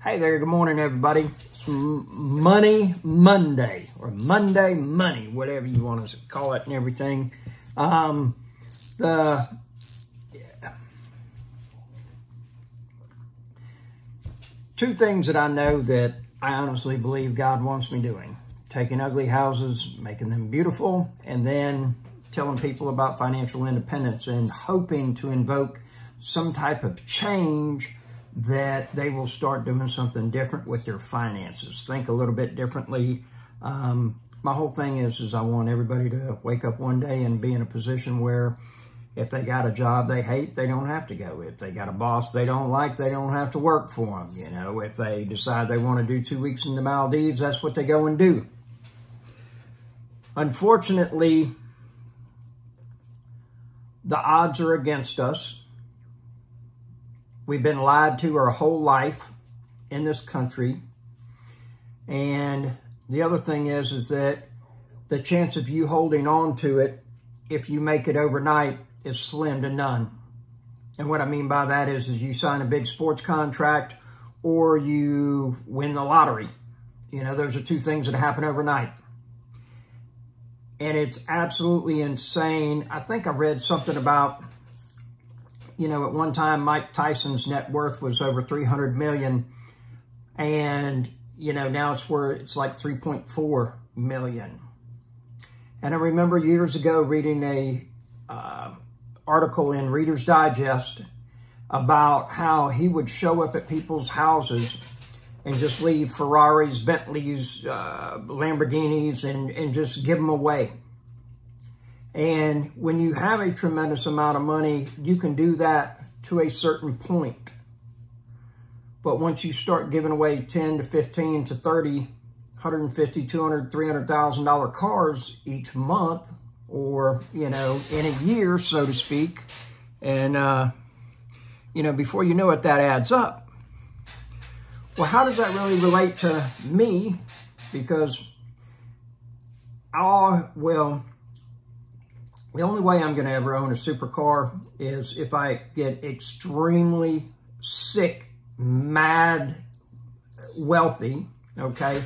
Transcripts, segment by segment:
Hey there, good morning, everybody. It's Money Monday, or Monday Money, whatever you want to call it and everything. Um, the yeah. two things that I know that I honestly believe God wants me doing. Taking ugly houses, making them beautiful, and then telling people about financial independence and hoping to invoke some type of change that they will start doing something different with their finances. Think a little bit differently. Um, my whole thing is, is I want everybody to wake up one day and be in a position where if they got a job they hate, they don't have to go. If they got a boss they don't like, they don't have to work for them. You know, if they decide they want to do two weeks in the Maldives, that's what they go and do. Unfortunately, the odds are against us. We've been lied to our whole life in this country. And the other thing is, is that the chance of you holding on to it, if you make it overnight, is slim to none. And what I mean by that is, is you sign a big sports contract or you win the lottery. You know, those are two things that happen overnight. And it's absolutely insane. I think I read something about you know, at one time Mike Tyson's net worth was over 300 million and, you know, now it's where it's like 3.4 million. And I remember years ago reading a uh, article in Reader's Digest about how he would show up at people's houses and just leave Ferraris, Bentleys, uh, Lamborghinis, and, and just give them away. And when you have a tremendous amount of money, you can do that to a certain point. But once you start giving away 10 to 15 to 30, 150, 200, 300,000 dollar cars each month or, you know, in a year, so to speak, and, uh, you know, before you know it, that adds up. Well, how does that really relate to me? Because, oh, well, the only way I'm going to ever own a supercar is if I get extremely sick, mad, wealthy, okay?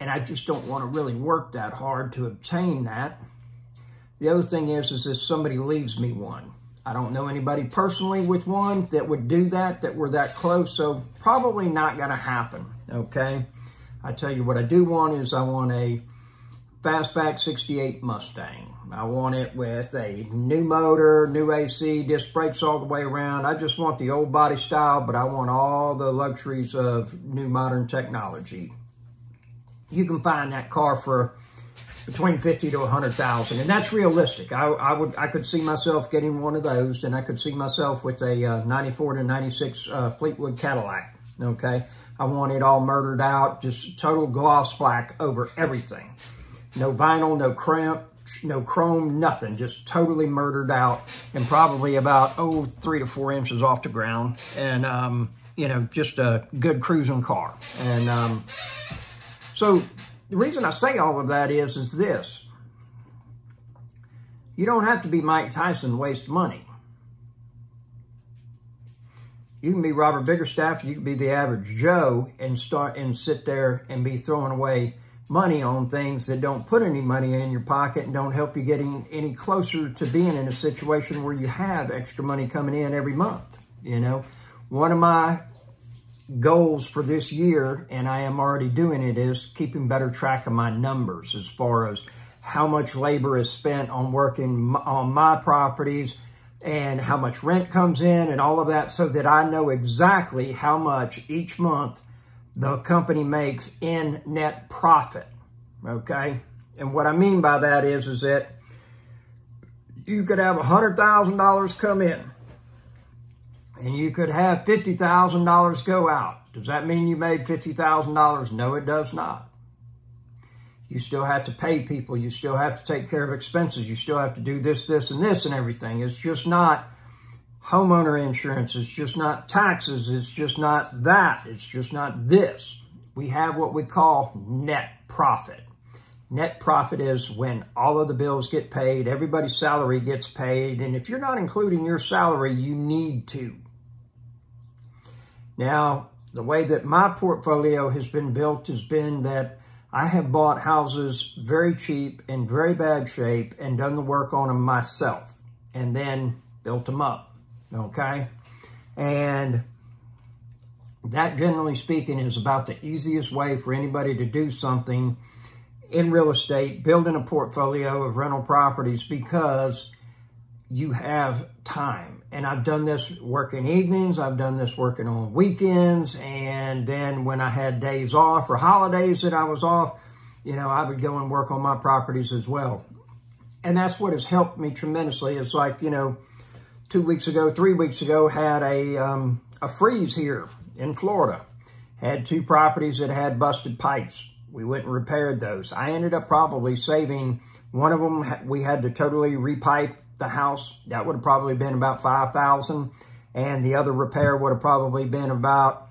And I just don't want to really work that hard to obtain that. The other thing is, is if somebody leaves me one. I don't know anybody personally with one that would do that, that were that close, so probably not going to happen, okay? I tell you what I do want is I want a Fastback 68 Mustang. I want it with a new motor, new AC, disc brakes all the way around. I just want the old body style, but I want all the luxuries of new modern technology. You can find that car for between 50 to 100,000 and that's realistic. I, I, would I could see myself getting one of those and I could see myself with a uh, 94 to 96 uh, Fleetwood Cadillac. Okay. I want it all murdered out, just total gloss black over everything. No vinyl, no crimp, no chrome, nothing, just totally murdered out and probably about, oh, three to four inches off the ground. And, um, you know, just a good cruising car. And um, so the reason I say all of that is, is this. You don't have to be Mike Tyson waste money. You can be Robert Biggerstaff, you can be the average Joe and start and sit there and be throwing away money on things that don't put any money in your pocket and don't help you getting any closer to being in a situation where you have extra money coming in every month. You know, one of my goals for this year, and I am already doing it, is keeping better track of my numbers as far as how much labor is spent on working on my properties and how much rent comes in and all of that so that I know exactly how much each month the company makes in net profit, okay? And what I mean by that is, is that you could have $100,000 come in and you could have $50,000 go out. Does that mean you made $50,000? No, it does not. You still have to pay people. You still have to take care of expenses. You still have to do this, this, and this and everything. It's just not homeowner insurance. It's just not taxes. It's just not that. It's just not this. We have what we call net profit. Net profit is when all of the bills get paid, everybody's salary gets paid, and if you're not including your salary, you need to. Now, the way that my portfolio has been built has been that I have bought houses very cheap in very bad shape and done the work on them myself and then built them up, okay? And that, generally speaking, is about the easiest way for anybody to do something in real estate, building a portfolio of rental properties because you have time. And I've done this working evenings, I've done this working on weekends, and then when I had days off or holidays that I was off, you know, I would go and work on my properties as well. And that's what has helped me tremendously. It's like, you know, two weeks ago, three weeks ago, had a, um, a freeze here in Florida. Had two properties that had busted pipes. We went and repaired those. I ended up probably saving one of them. We had to totally repipe the house. That would have probably been about 5000 And the other repair would have probably been about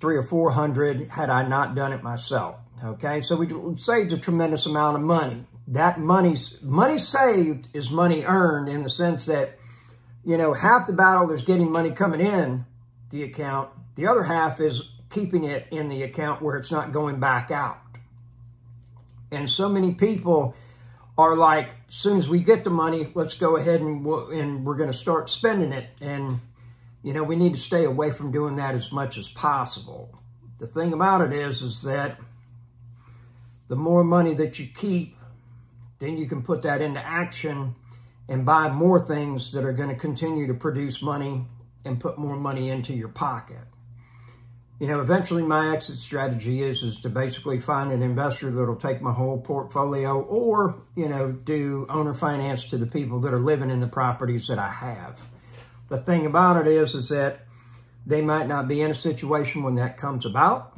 three or 400 had I not done it myself. Okay, so we saved a tremendous amount of money. That money, money saved is money earned in the sense that, you know, half the battle is getting money coming in the account. The other half is keeping it in the account where it's not going back out. And so many people are like, as soon as we get the money, let's go ahead and, we'll, and we're going to start spending it. And, you know, we need to stay away from doing that as much as possible. The thing about it is, is that the more money that you keep, then you can put that into action and buy more things that are going to continue to produce money and put more money into your pocket. You know, eventually my exit strategy is, is to basically find an investor that'll take my whole portfolio or, you know, do owner finance to the people that are living in the properties that I have. The thing about it is, is that they might not be in a situation when that comes about.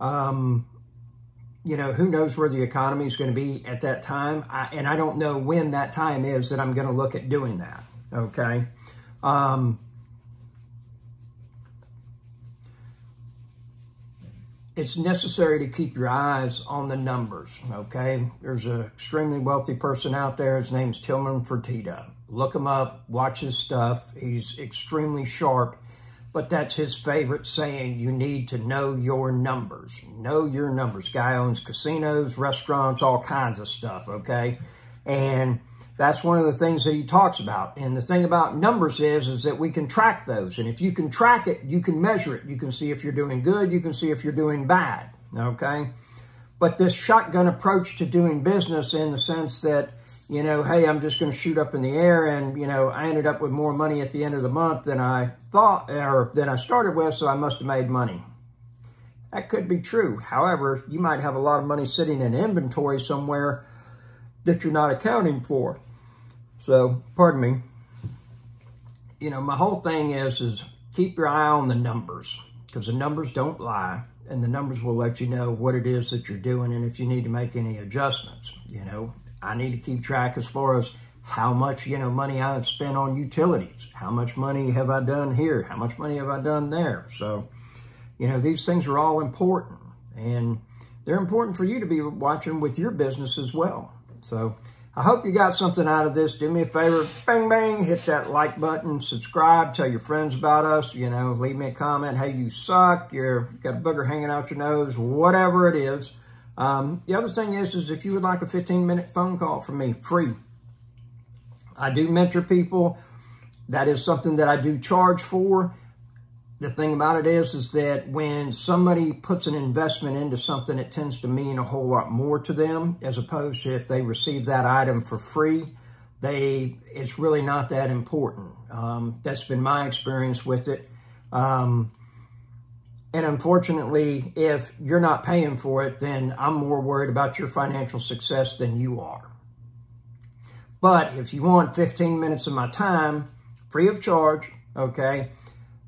Um, you know, who knows where the economy is going to be at that time. I, and I don't know when that time is that I'm going to look at doing that. Okay. Um, it's necessary to keep your eyes on the numbers, okay? There's an extremely wealthy person out there. His name's Tillman Fertitta. Look him up, watch his stuff. He's extremely sharp, but that's his favorite saying. You need to know your numbers. Know your numbers. Guy owns casinos, restaurants, all kinds of stuff, okay? And that's one of the things that he talks about. And the thing about numbers is, is that we can track those. And if you can track it, you can measure it. You can see if you're doing good. You can see if you're doing bad. Okay. But this shotgun approach to doing business in the sense that, you know, hey, I'm just going to shoot up in the air and, you know, I ended up with more money at the end of the month than I thought or than I started with. So I must have made money. That could be true. However, you might have a lot of money sitting in inventory somewhere that you're not accounting for. So, pardon me. You know, my whole thing is, is keep your eye on the numbers because the numbers don't lie and the numbers will let you know what it is that you're doing and if you need to make any adjustments. You know, I need to keep track as far as how much, you know, money I've spent on utilities. How much money have I done here? How much money have I done there? So, you know, these things are all important and they're important for you to be watching with your business as well. So, I hope you got something out of this. Do me a favor, bang, bang, hit that like button, subscribe, tell your friends about us, you know, leave me a comment. Hey, you suck. You're got a booger hanging out your nose, whatever it is. Um, the other thing is, is if you would like a 15 minute phone call from me, free. I do mentor people. That is something that I do charge for the thing about it is, is that when somebody puts an investment into something, it tends to mean a whole lot more to them as opposed to if they receive that item for free, they, it's really not that important. Um, that's been my experience with it. Um, and unfortunately, if you're not paying for it, then I'm more worried about your financial success than you are. But if you want 15 minutes of my time, free of charge, okay,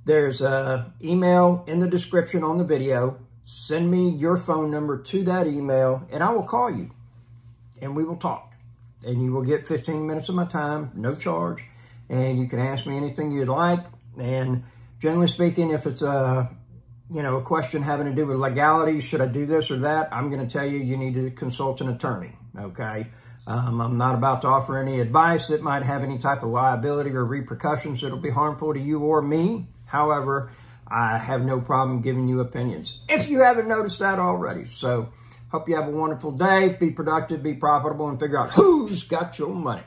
there's a email in the description on the video. Send me your phone number to that email and I will call you and we will talk. And you will get 15 minutes of my time, no charge. And you can ask me anything you'd like. And generally speaking, if it's a, you know, a question having to do with legality, should I do this or that? I'm going to tell you, you need to consult an attorney. Okay. Um, I'm not about to offer any advice that might have any type of liability or repercussions that'll be harmful to you or me. However, I have no problem giving you opinions if you haven't noticed that already. So, hope you have a wonderful day. Be productive, be profitable, and figure out who's got your money.